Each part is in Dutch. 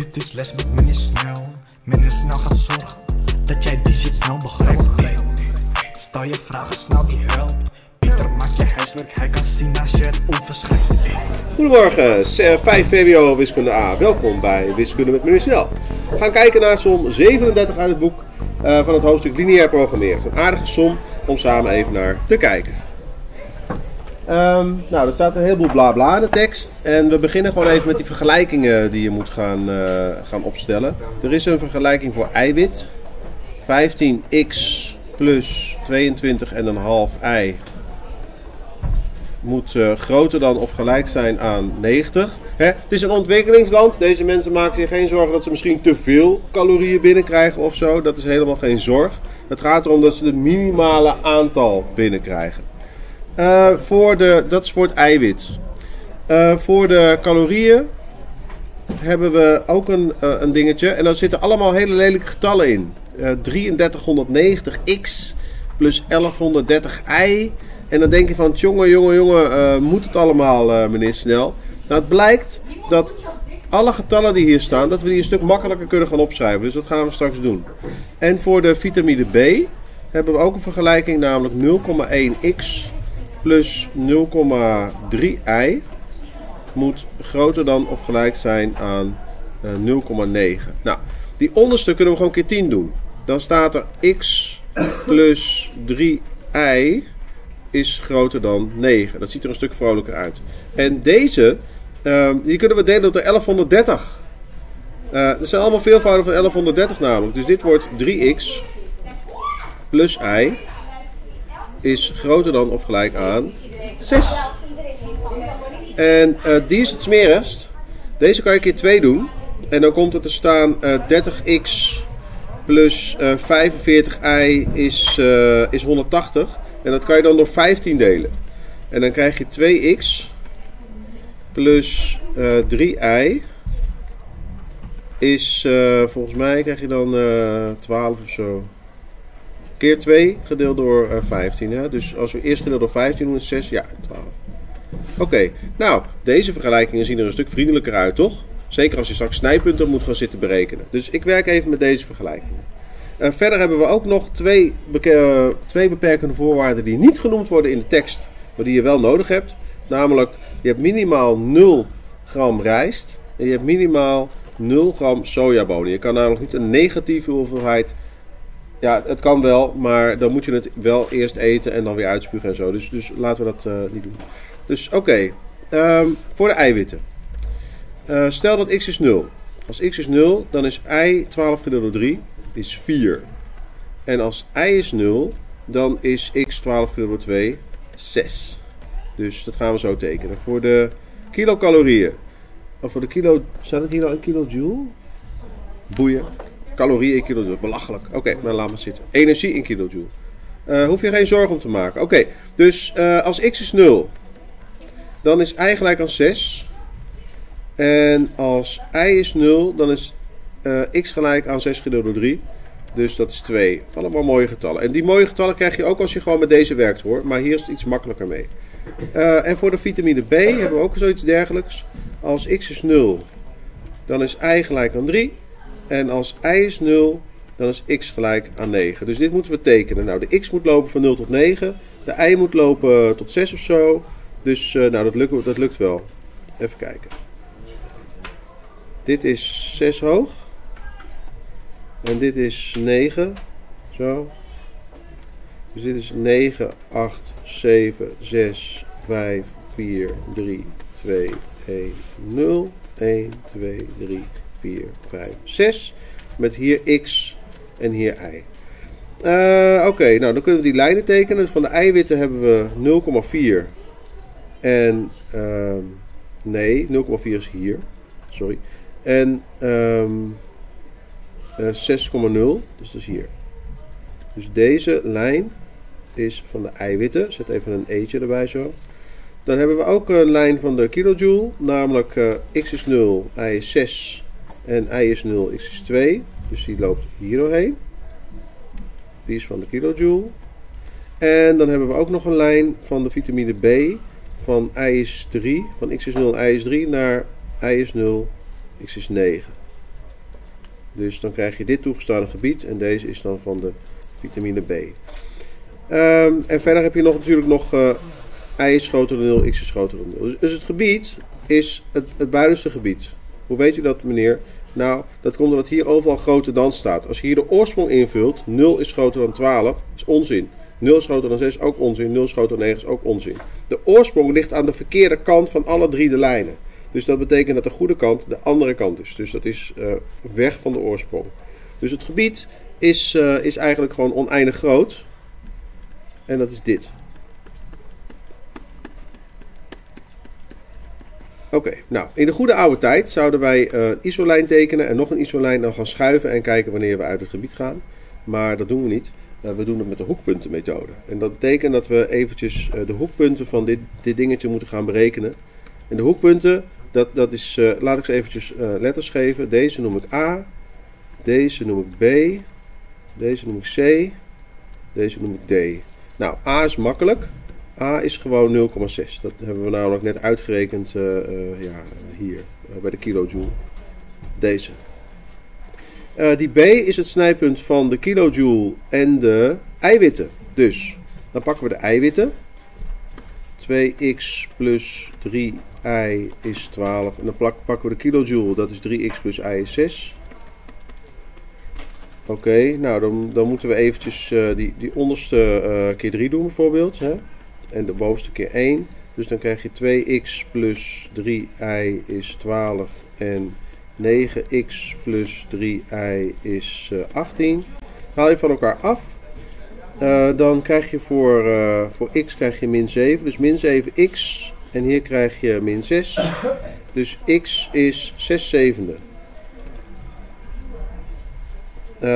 Dit is les met meneer Snel. Meneer Snel gaat zorgen dat jij die shit snel begrijpt. Stel je vragen snel, die helpt. Pieter maakt je huiswerk, hij kan zien als je het onverschrijft. Goedemorgen, C- 5 VWO Wiskunde A. Welkom bij Wiskunde met meneer Snel. We gaan kijken naar som 37 uit het boek eh, van het hoofdstuk lineair programmeren. Een aardige som om samen even naar te kijken. Ehm, nou, er staat een heleboel bla in de tekst. En we beginnen gewoon even met die vergelijkingen die je moet gaan, eh, gaan opstellen. Er is een vergelijking voor eiwit. 15x plus 22 en een half i moet eh, groter dan of gelijk zijn aan 90. Hè? Het is een ontwikkelingsland. Deze mensen maken zich geen zorgen dat ze misschien te veel calorieën binnenkrijgen of zo. Dat is helemaal geen zorg. Het gaat erom dat ze het minimale aantal binnenkrijgen. Eh, voor de, dat is voor het eiwit. Eh, voor de calorieën hebben we ook een, eh, een dingetje. En daar zitten allemaal hele lelijke getallen in. Eh 3390x plus 1130y. En dan denk je van, jongen, jongen, jongen, moet het allemaal, meneer Snel? Nou, het blijkt dat alle getallen die hier staan, dat we die een stuk makkelijker kunnen gaan opschrijven. Dus dat gaan we straks doen. En voor de vitamine B hebben we ook een vergelijking, namelijk 0,1x plus 0,3y moet groter dan of gelijk zijn aan eh, 0,9. Nou, die onderste kunnen we gewoon keer 10 doen. Dan staat er x plus 3y is groter dan 9. Dat ziet er een stuk vrolijker uit. En deze, ehm, die kunnen we delen door 1130. Eh er zijn allemaal veelvouden van 1130 namelijk. Dus dit wordt 3x plus y is groter dan of gelijk aan 6. En eh, die is het smerigst. Deze kan je keer 2 doen. En dan komt er te staan eh, 30x plus eh, 45y is, is 180. En dat kan je dan door 15 delen. En dan krijg je 2x plus eh 3y is volgens mij krijg je dan eh 12 of zo. Keer 2 gedeeld door eh, 15. Hè? Dus als we eerst gedeeld door 15 doen is 6, ja 12. Oké, nou deze vergelijkingen zien er een stuk vriendelijker uit, toch? Zeker als je straks snijpunten moet gaan zitten berekenen. Dus ik werk even met deze vergelijkingen. Eh, verder hebben we ook nog twee, eh, twee beperkende voorwaarden die niet genoemd worden in de tekst, maar die je wel nodig hebt. Namelijk, je hebt minimaal 0 gram rijst en je hebt minimaal 0 gram sojabonen. Je kan namelijk niet een negatieve hoeveelheid. Ja, het kan wel, maar dan moet je het wel eerst eten en dan weer uitspugen en zo. Dus, dus laten we dat eh, niet doen. Dus oké, Ehm, voor de eiwitten. Eh, stel dat x is 0. Als x is 0, dan is i 12 gedeeld door 3 is 4. En als i is 0, dan is x 12 gedeeld door 2 6. Dus dat gaan we zo tekenen. Voor de kilocalorieën. Of voor de kilo. Staat het hier nou in kilojoule? Boeien. Calorieën in kilojoule. Belachelijk. Oké, maar laat maar zitten. Energie in kilojoule. Eh hoef je geen zorgen om te maken. Oké, dus eh, als x is 0, dan is i gelijk aan 6. En als i is 0, dan is eh, x gelijk aan 6 gedeeld door 3. Dus dat is 2. Allemaal mooie getallen. En die mooie getallen krijg je ook als je gewoon met deze werkt hoor. Maar hier is het iets makkelijker mee. Eh, en voor de vitamine B hebben we ook zoiets dergelijks. Als x is 0, dan is i gelijk aan 3. En als i is 0, dan is x gelijk aan 9. Dus dit moeten we tekenen. Nou, de x moet lopen van 0 tot 9. De i moet lopen tot 6 of zo. Dus eh, nou, dat, lukt, dat lukt wel. Even kijken. Dit is 6 hoog. En dit is 9. Zo. Dus dit is 9, 8, 7, 6, 5, 4, 3, 2, 1, 0. 1, 2, 3, 4, 5, 6. Met hier x en hier y. Uh, Oké, nou dan kunnen we die lijnen tekenen. Van de eiwitten hebben we 0,4. En uh, nee, 0,4 is hier. Sorry. En um, uh, 6,0. Dus dat is hier. Dus deze lijn is van de eiwitten. Zet even een eetje erbij zo. Dan hebben we ook een lijn van de kilojoule. Namelijk uh, x is 0, y is 6 en y is 0, x is 2. Dus die loopt hier doorheen. Die is van de kilojoule. En dan hebben we ook nog een lijn van de vitamine B van y is 3, van x is 0 en y is 3 naar y is 0, x is 9. Dus dan krijg je dit toegestane gebied en deze is dan van de vitamine B. Ehm, en verder heb je nog, natuurlijk nog uh, y is groter dan 0, x is groter dan 0. Dus, dus, het gebied is het, het buitenste gebied. Hoe weet je dat meneer? Nou, dat komt omdat hier overal groter dan staat. Als je hier de oorsprong invult, 0 is groter dan 12, is onzin. 0 is groter dan 6 is ook onzin. 0 is groter dan 9 is ook onzin. De oorsprong ligt aan de verkeerde kant van alle drie de lijnen. Dus dat betekent dat de goede kant de andere kant is. Dus dat is uh, weg van de oorsprong. Dus het gebied is, uh, is eigenlijk gewoon oneindig groot. En dat is dit. Oké, nou, in de goede oude tijd zouden wij een isolijn tekenen en nog een isolijn dan gaan schuiven en kijken wanneer we uit het gebied gaan. Maar dat doen we niet. Uh, we doen het met de hoekpuntenmethode. En dat betekent dat we eventjes uh, de hoekpunten van dit, dit dingetje moeten gaan berekenen. En de hoekpunten, dat, dat is, laat ik ze eventjes letters geven. Deze noem ik A, deze noem ik B, deze noem ik C, deze noem ik D. Nou, A is makkelijk. A is gewoon 0,6. Dat hebben we namelijk net uitgerekend uh, uh, ja, hier uh, bij de kilojoule. Deze. die B is het snijpunt van de kilojoule en de eiwitten. Dus dan pakken we de eiwitten. 2x plus 3i is 12. En dan pakken we de kilojoule, dat is 3x plus i is 6. Oké, nou dan, dan moeten we eventjes die, die onderste keer 3 doen bijvoorbeeld. Hè? En de bovenste keer 1. Dus dan krijg je 2x plus 3i is 12 en 9x plus 3i is 18. Haal je van elkaar af. Uh, dan krijg je voor, uh, voor x krijg je min 7. Dus min 7x. En hier krijg je min 6. Dus x is 6 zevende. Uh,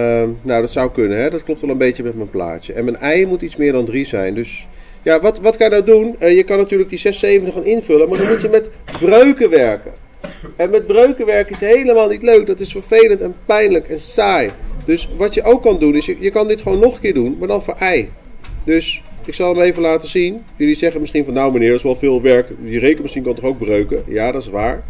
nou, dat zou kunnen, hè? dat klopt wel een beetje met mijn plaatje. En mijn i moet iets meer dan 3 zijn. Dus ja, wat, wat kan je nou doen? Uh, je kan natuurlijk die 670 gaan invullen, maar dan moet je met breuken werken. En met breuken werken is helemaal niet leuk. Dat is vervelend en pijnlijk en saai. Dus wat je ook kan doen, is je, je kan dit gewoon nog een keer doen, maar dan voor ei. Dus ik zal hem even laten zien. Jullie zeggen misschien van nou meneer, dat is wel veel werk. Die rekenmachine kan toch ook breuken? Ja, dat is waar.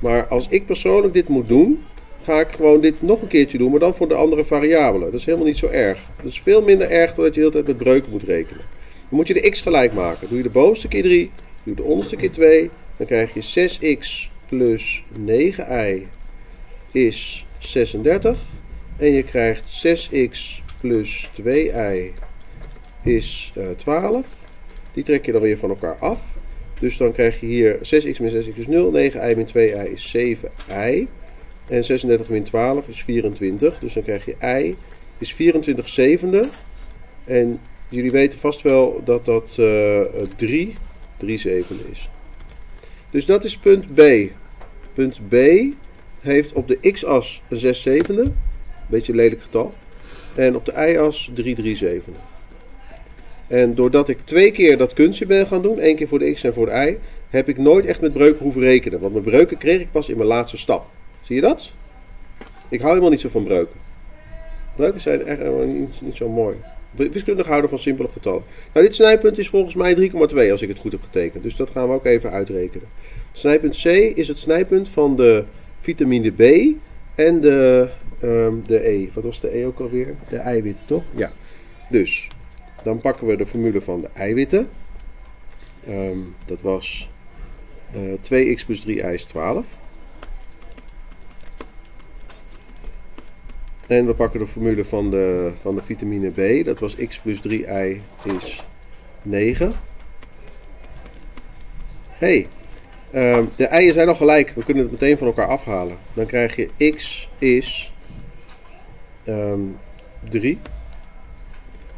Maar als ik persoonlijk dit moet doen, ga ik gewoon dit nog een keertje doen, maar dan voor de andere variabelen. Dat is helemaal niet zo erg. Dat is veel minder erg dan dat je de hele tijd met breuken moet rekenen. Dan moet je de x gelijk maken. Doe je de bovenste keer 3, doe de onderste keer 2. Dan krijg je 6x plus 9y is 36. En je krijgt 6x plus 2y is uh, 12. Die trek je dan weer van elkaar af. Dus dan krijg je hier 6x min 6x is 0. 9y min 2y is 7y. En 36 min 12 is 24. Dus dan krijg je y is 24 zevende. En Jullie weten vast wel dat dat uh, 3, 3 zevende is. Dus dat is punt B. Punt B heeft op de x-as een 6 zevende. Beetje een lelijk getal. En op de y-as 3, 3 zevende. En doordat ik twee keer dat kunstje ben gaan doen, één keer voor de x en voor de y, heb ik nooit echt met breuken hoeven rekenen. Want mijn breuken kreeg ik pas in mijn laatste stap. Zie je dat? Ik hou helemaal niet zo van breuken. Breuken zijn echt niet, niet zo mooi. Wiskundig houden van simpele getallen. Nou, dit snijpunt is volgens mij 3,2 als ik het goed heb getekend. Dus dat gaan we ook even uitrekenen. Snijpunt C is het snijpunt van de vitamine B en de, um, de E. Wat was de E ook alweer? De eiwitten, toch? Ja. Dus, dan pakken we de formule van de eiwitten. Um, dat was uh, eh, 2x plus 3y is 12. En we pakken de formule van de, van de vitamine B. Dat was x plus 3i is 9. hey, uh, de i'en zijn al gelijk. We kunnen het meteen van elkaar afhalen. Dan krijg je x is um, ehm, 3.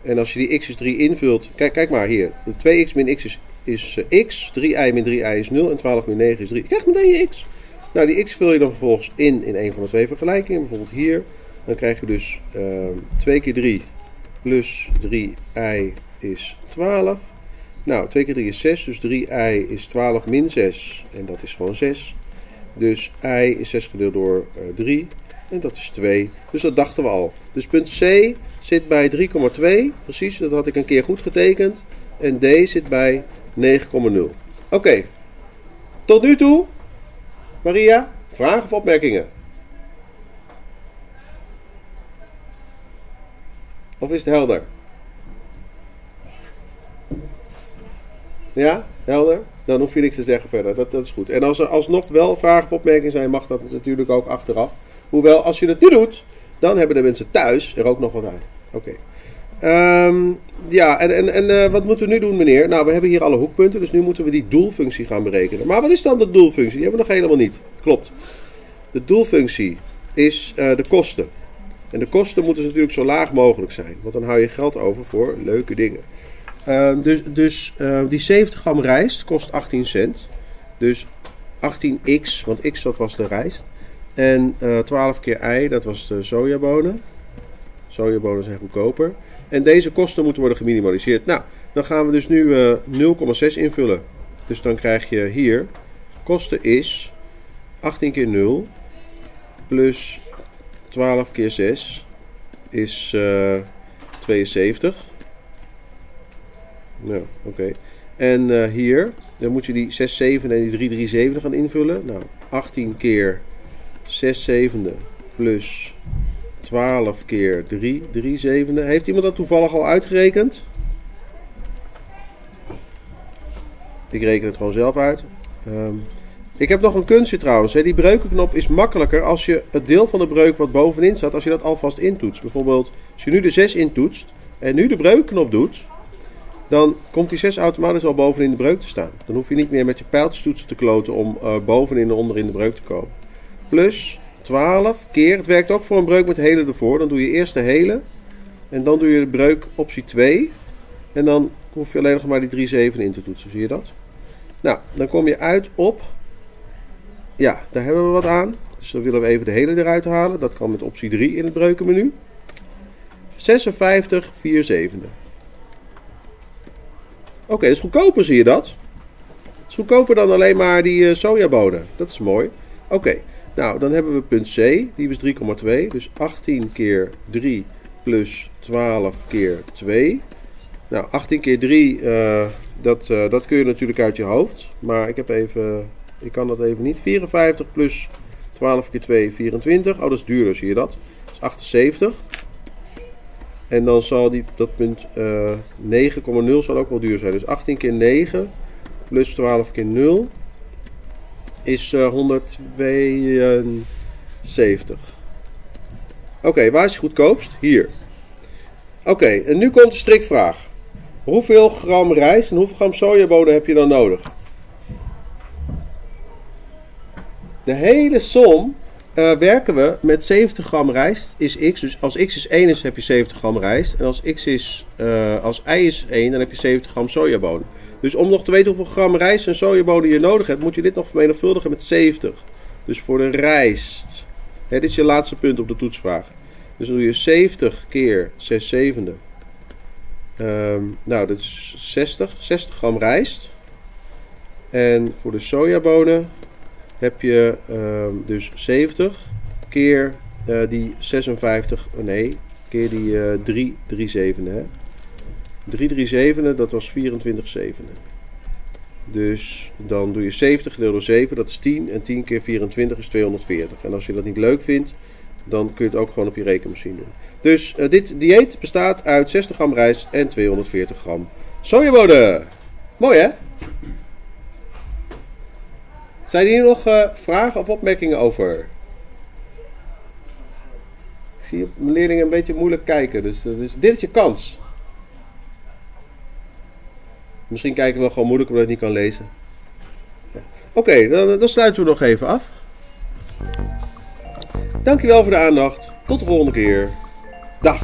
En als je die x is 3 invult... Kijk, kijk maar hier. De 2x min x is, is uh, x. 3i min 3i is 0. En 12 min 9 is 3. Je krijgt meteen je x. Nou, die x vul je dan vervolgens in in een van de twee vergelijkingen. Bijvoorbeeld hier... Dan krijg je dus uh, ehm, 2 keer 3 plus 3i is 12. Nou, 2 keer 3 is 6, dus 3i is 12 min 6. En dat is gewoon 6. Dus i is 6 gedeeld door uh, eh, 3. En dat is 2. Dus dat dachten we al. Dus punt C zit bij 3,2. Precies, dat had ik een keer goed getekend. En D zit bij 9,0. Oké. Tot nu toe, Maria, vragen of opmerkingen? Of is het helder? Ja, helder? Dan hoef je niks te zeggen verder. Dat, dat is goed. En als er alsnog wel vragen of opmerkingen zijn, mag dat natuurlijk ook achteraf. Hoewel, als je het nu doet, dan hebben de mensen thuis er ook nog wat aan. Oké. Ehm, ja, en, en, en eh, wat moeten we nu doen, meneer? Nou, we hebben hier alle hoekpunten, dus nu moeten we die doelfunctie gaan berekenen. Maar wat is dan de doelfunctie? Die hebben we nog helemaal niet. Klopt. De doelfunctie is uh, de kosten. En de kosten moeten natuurlijk zo laag mogelijk zijn, want dan hou je geld over voor leuke dingen. Uh, dus dus uh, die 70 gram rijst kost 18 cent. Dus 18x, want x dat was de rijst. En uh, 12 keer ei, dat was de sojabonen. Sojabonen zijn goedkoper. En deze kosten moeten worden geminimaliseerd. Nou, dan gaan we dus nu 0,6 invullen. Dus dan krijg je hier, kosten is 18 keer 0 plus 12 keer 6 is 72. Nou, oké. En uh, hier, dan moet je die 6 7 en die 3 3 7 gaan invullen. Nou, 18 keer 6 7 plus 12 keer 3 3 7. Heeft iemand dat toevallig al uitgerekend? Ik reken het gewoon zelf uit. Um, ik heb nog een kunstje trouwens. Hè. Die breukenknop is makkelijker als je het deel van de breuk wat bovenin staat, als je dat alvast intoetst. Bijvoorbeeld, als je nu de 6 intoetst en nu de breukenknop doet, dan komt die 6 automatisch al bovenin de breuk te staan. Dan hoef je niet meer met je pijltjestoetsen te kloten om uh, bovenin en onderin de breuk te komen. Plus 12 keer, het werkt ook voor een breuk met hele ervoor. Dan doe je eerst de hele en dan doe je de breuk optie 2. En dan hoef je alleen nog maar die 3 7 in te toetsen, zie je dat? Nou, dan kom je uit op, ja, daar hebben we wat aan. Dus dan willen we even de hele eruit halen. Dat kan met optie 3 in het breukenmenu. 56 4 zevende. Oké, dat is goedkoper, zie je dat? Dat is goedkoper dan alleen maar die uh, sojabonen. Dat is mooi. Oké, nou dan hebben we punt C. Die was 3,2. Dus 18 keer 3 plus 12 keer 2. Nou, 18 keer 3, uh, dat, uh, dat kun je natuurlijk uit je hoofd. Maar ik heb even, ik kan dat even niet. 54 plus 12 keer 2, 24. Oh, dat is duurder, zie je dat? Dat is 78. En dan zal die, dat punt uh, 9,0 zal ook wel duur zijn. Dus 18 keer 9 plus 12 keer 0 is uh, 172. Oké, waar is je goedkoopst? Hier. Oké, en nu komt de strikvraag. Hoeveel gram rijst en hoeveel gram sojabonen heb je dan nodig? De hele som uh, werken we met 70 gram rijst is x. Dus als x is 1 is, heb je 70 gram rijst. En als x is, uh, als y is 1, dan heb je 70 gram sojabonen. Dus om nog te weten hoeveel gram rijst en sojabonen je nodig hebt, moet je dit nog vermenigvuldigen met 70. Dus voor de rijst. Hè, dit is je laatste punt op de toetsvraag. Dus dan doe je 70 keer 6 zevende. Um, nou, dat is 60. 60 gram rijst. En voor de sojabonen heb je uh, dus 70 keer uh, die 56, nee, keer die uh, 3, 3 zevende. Hè? 3 3 zevende, dat was 24 zevende. Dus dan doe je 70 gedeeld door 7, dat is 10. En 10 keer 24 is 240. En als je dat niet leuk vindt, dan kun je het ook gewoon op je rekenmachine doen. Dus uh, dit dieet bestaat uit 60 gram rijst en 240 gram sojabonen. Mooi hè? Zijn hier nog uh, vragen of opmerkingen over? Ik zie mijn leerlingen een beetje moeilijk kijken, dus, dit is je kans. Misschien kijken we gewoon moeilijk omdat ik niet kan lezen. Oké, dan, dan sluiten we nog even af. Dankjewel voor de aandacht. Tot de volgende keer. Dag.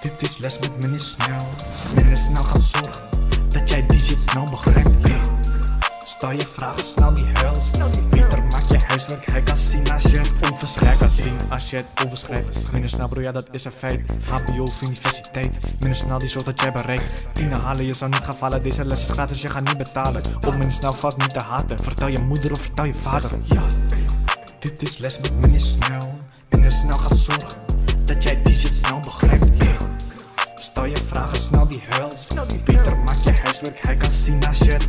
Dit is les met meneer Snel. Meneer Snel gaat zorgen dat jij die snel begrijpt. Stel je vragen, snel die huil. Pieter, maak je huiswerk, hij kan zien als je het onverschrijft. kan zien als je het overschrijft. Minder snel bro, ja dat is een feit. HBO of universiteit, minder snel die zorgt dat jij bereikt. Tien halen, je zou niet gaan vallen, deze les is gratis, je gaat niet betalen. Op minder snel valt niet te haten, vertel je moeder of vertel je vader. Ja, dit is les met minder snel. Minder snel gaat zorgen dat jij die shit snel begrijpt. Stel je vragen, snel die huil. Pieter, maak je huiswerk, hij kan zien als je het.